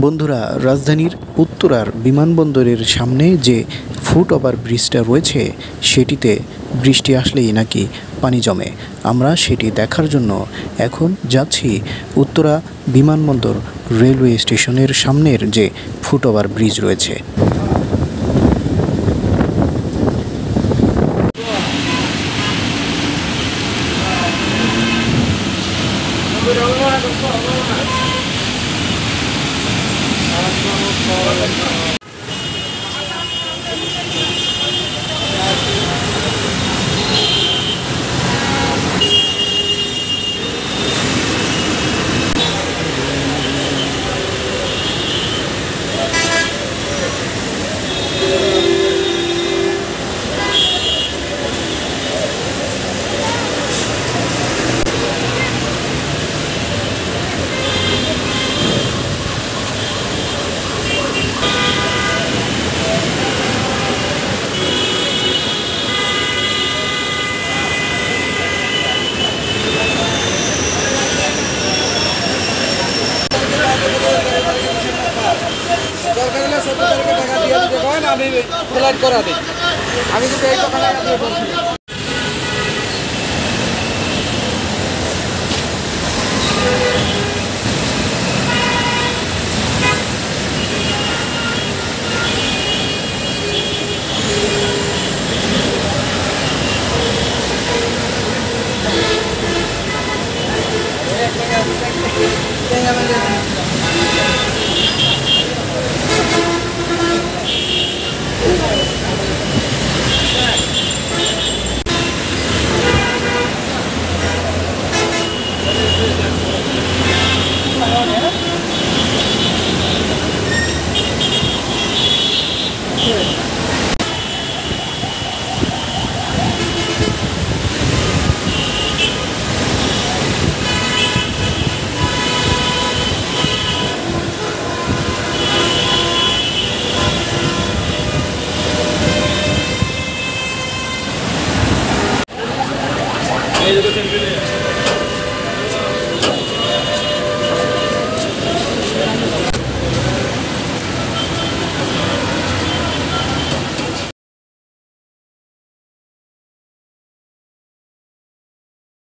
বন্ধুরা, রাজধানীর উত্তরার বিমানবন্দরের সামনে যে ফুট ওভার ব্রিজটা রয়েছে, সেটিতে বৃষ্টি আসলেই নাকি পানি জমে। আমরা সেটি দেখার জন্য এখন যাচ্ছি উত্তরা বিমানবন্দর রেলওয়ে স্টেশনের সামনের যে ফুট ওভার ব্রিজ রয়েছে। করেন আমি ফ্ল্যাট করা দিই আমি কিন্তু এই বলছি Thank you. Ele do tempo dele.